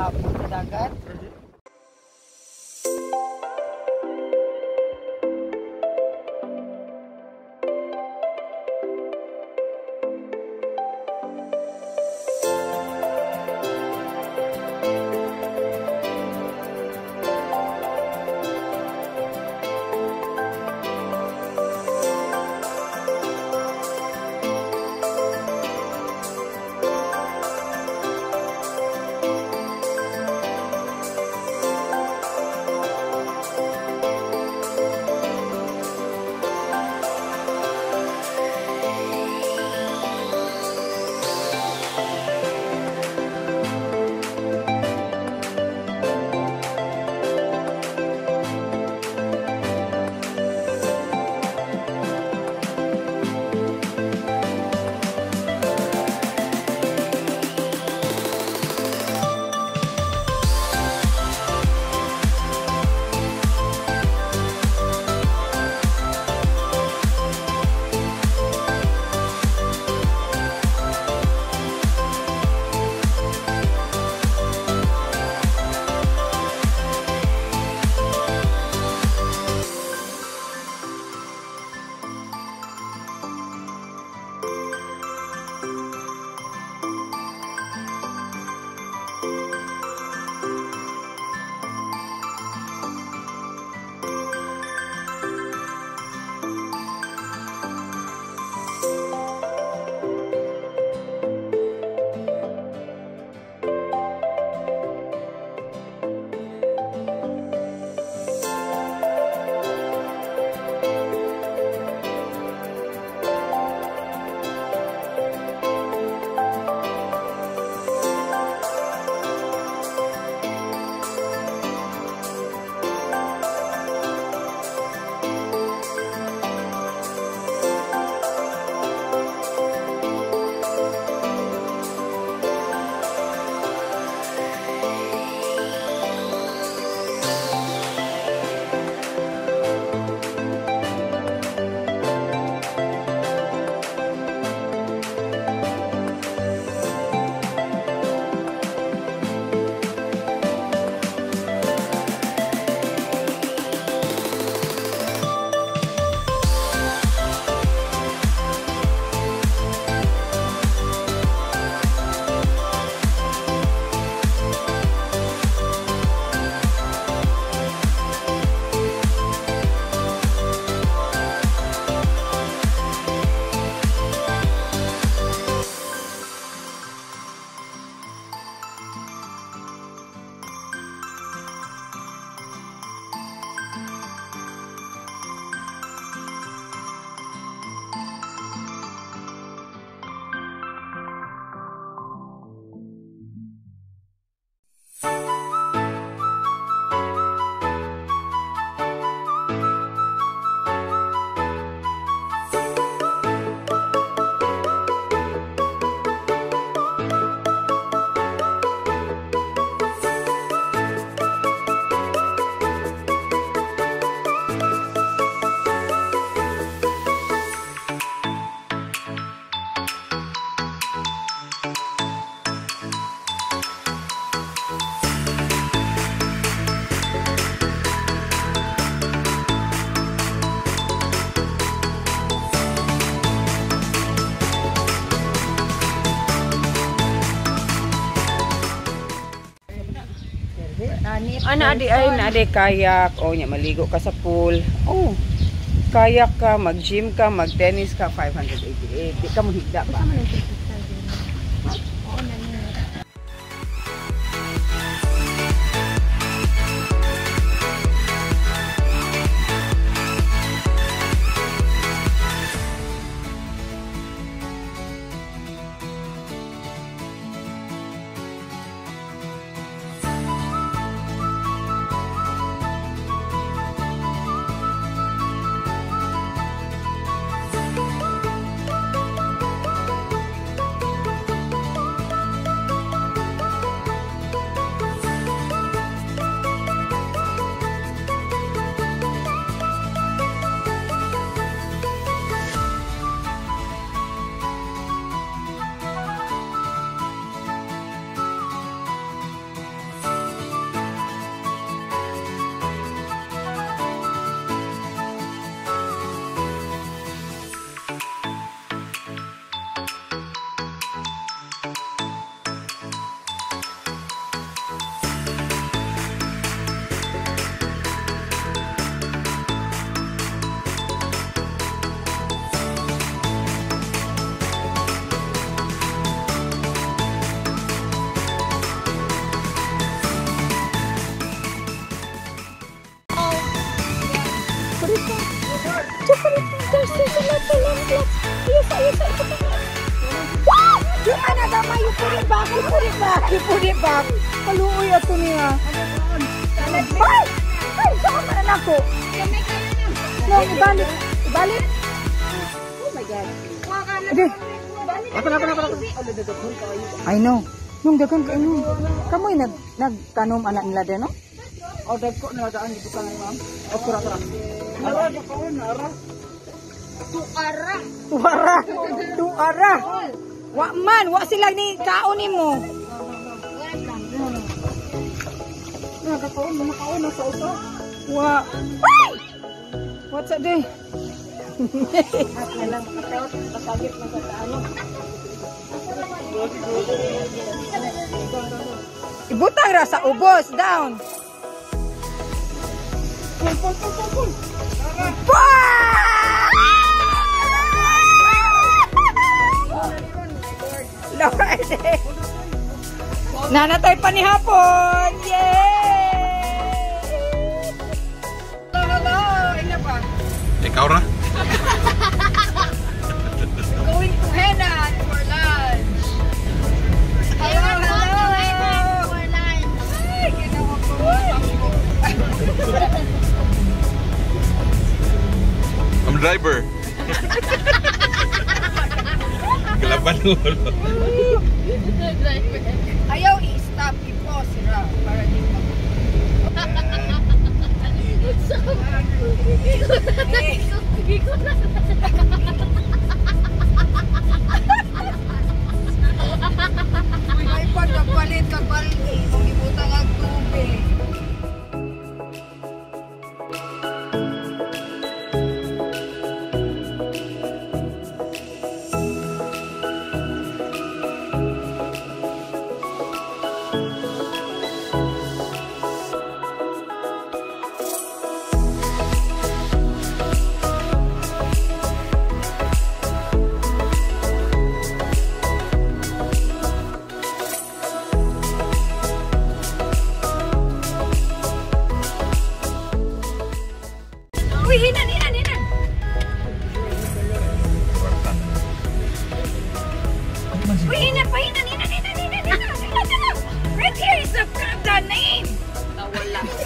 hapon sa Ano adi ay na adi kayak o nya maligo ka sa pool. Oh. Kayak ka, mag-gym ka, mag-tennis ka 588. Di ka Susunod sa landlock. Ayusa, ito pa nga. Wow! Yung anak naman, yung puri bag, yung puri bag, yung puri bag. Kaluoy ato niya. Ay! Ay, saan ka na ako? No, ibalik. Ibalik? Oh my God. Ade. Apa na, apa na. I know. Nung dagan ka inyo. Kamoy nag nagtanom anak nila din, no? O, dagko na daan dito ka na, ma'am. Oh, o, kura-kura. Ara, dito ko, ara. Tuara. Tuara. Wa man, wa sila ni kaonin mo. Nagkakaon, namakaon na sa uto. Wa. What's that day? Kailang makataot, masagit na sa ano. Ibutang ra sa ubos down. Pul, pul, pul, pul, pul. Lord. Nanatay pa ni hapon. Yay! Hello, ina pa. Ikaw ra? Going to Henan for lunch. Hello, hello. Ay, ginawa ko. I'm driver. Galaban ulo. Ayaw i-stop, i-pause ra para di mag Ay,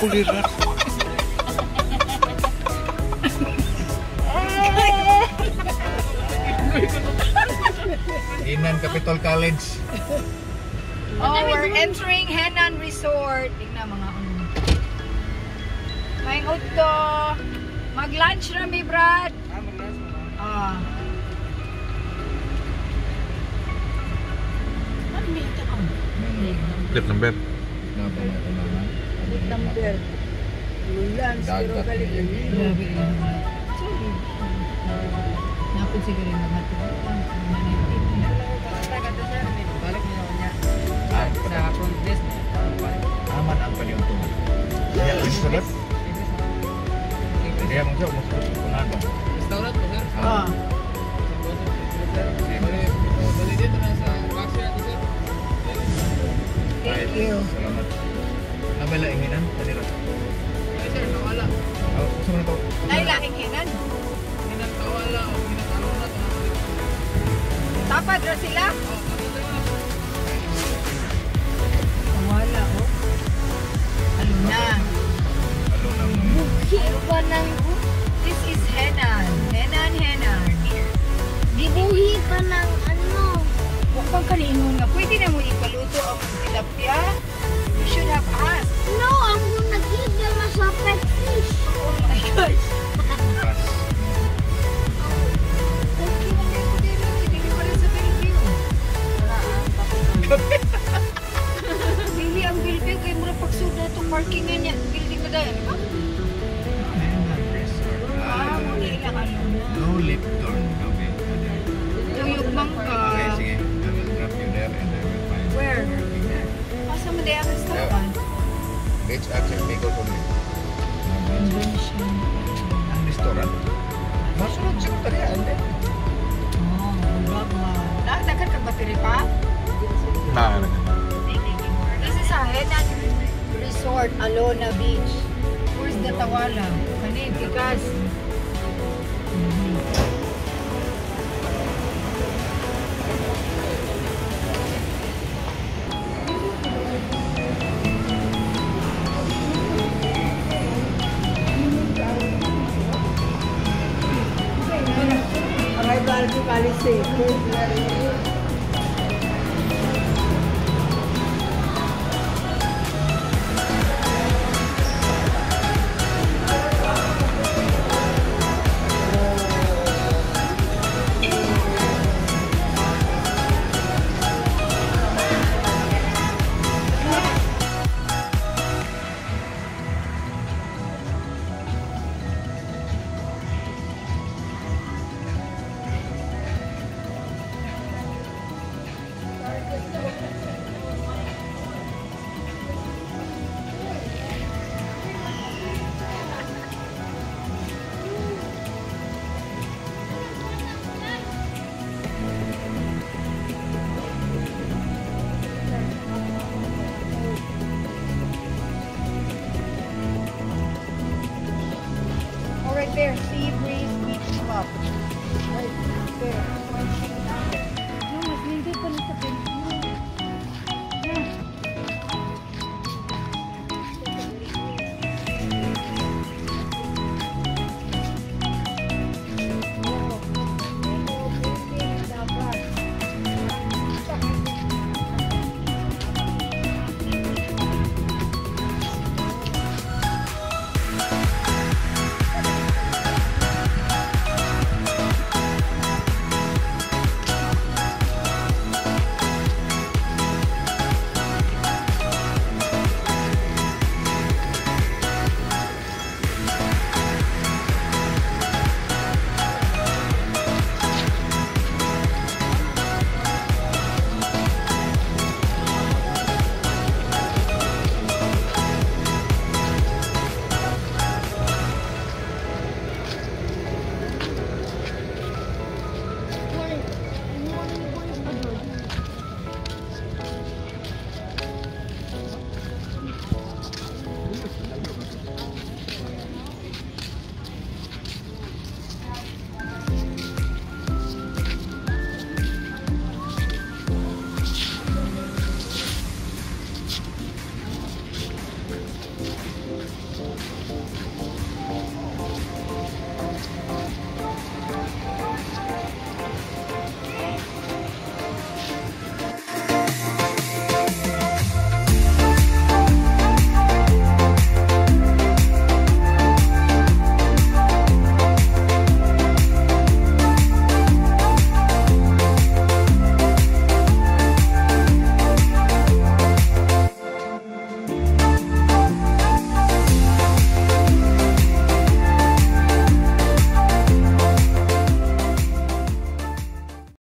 Kulira. Inan Capital College. Oh, we're entering Henan Resort. Tingnan mga um. May utto. Mag-lunch na mi, Brad. Ah. Ano may ito? Plate number. Na kumahan. Number. Lunch, pero Dagat galing. niya. Grabe ka naman. Napon siguro yung mga ito. Aman ang paniuntung. Ya, gusto na. Kaya mong siya, mas gusto ko This is Henan. Henan, Henan. Gibuhi pa ng ano. Huwag kang kaningon nga. Pwede na mo ipaluto ang tilapia. You should have asked. No, I'm gonna give them a socket fish. Oh my gosh. Ang Bellevue kay mura pagsuda itong parkingan Agrippa? No, no, no. This is a Henan Resort, Alona Beach. Where's the Tawala? Kani, Tikas. Arrival to Palisade.